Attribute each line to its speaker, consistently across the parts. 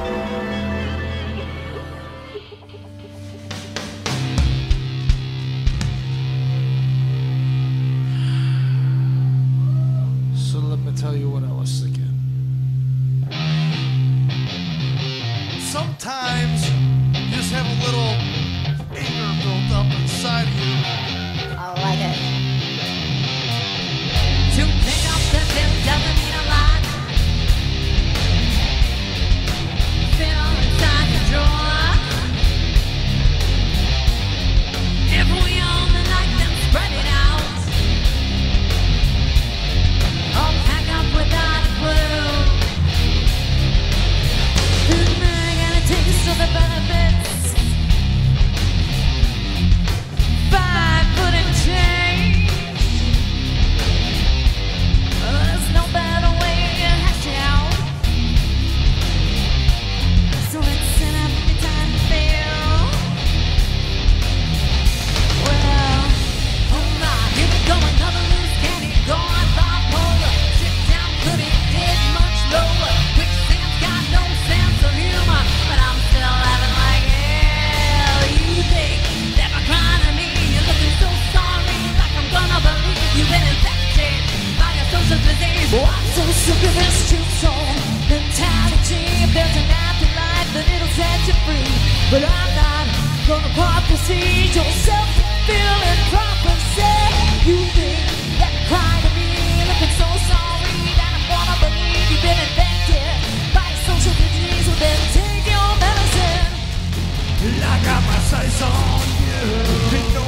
Speaker 1: So let me tell you what I was thinking.
Speaker 2: But I'm not gonna
Speaker 3: part to see yourself feeling prophecy. You think that cry of me, looking so sorry that I wanna believe you've been infected by social disease. Well then take your medicine.
Speaker 1: Like I got my sights on you.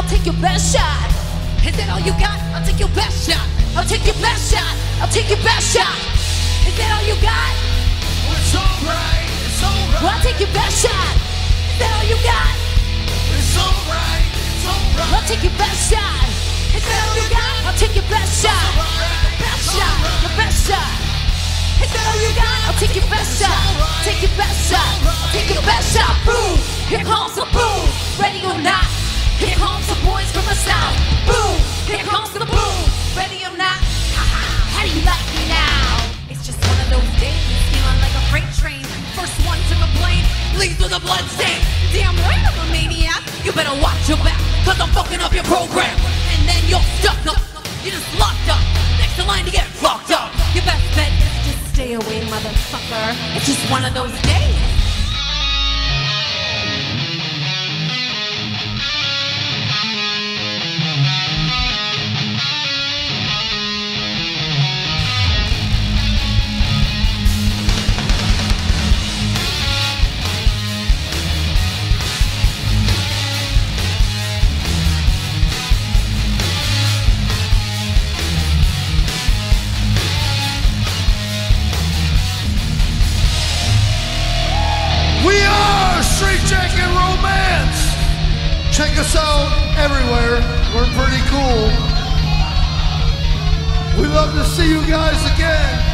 Speaker 1: I'll take your best shot.
Speaker 4: Is that all you got? I'll take your best shot.
Speaker 1: I'll take your best shot.
Speaker 4: I'll take your best shot.
Speaker 1: Is that all you got?
Speaker 2: It's alright, it's alright.
Speaker 4: Well, I'll take your best shot.
Speaker 1: Is that all you got?
Speaker 2: It's alright, it's alright.
Speaker 4: I'll take your best shot.
Speaker 1: Is that all you got?
Speaker 4: I'll take your best shot. Best shot. Your best shot.
Speaker 1: Is that all you got?
Speaker 4: I'll take your best shot. Take your best shot. Take your best shot. Boom. Here comes the boom. Ready or not. Boys from the south. Boom. Here comes the boom. Ready or not. How do you like me now?
Speaker 1: It's just one of those days, like a freight train. First one to. Damn right I'm a maniac. You better watch your back, cause I'm fucking up your program. And then you're stuck up, you're just locked up. Next in line to get fucked up. Your best bet is just stay away, motherfucker. It's just one of those days.
Speaker 2: Us out everywhere. We're pretty cool. We love to see you guys again.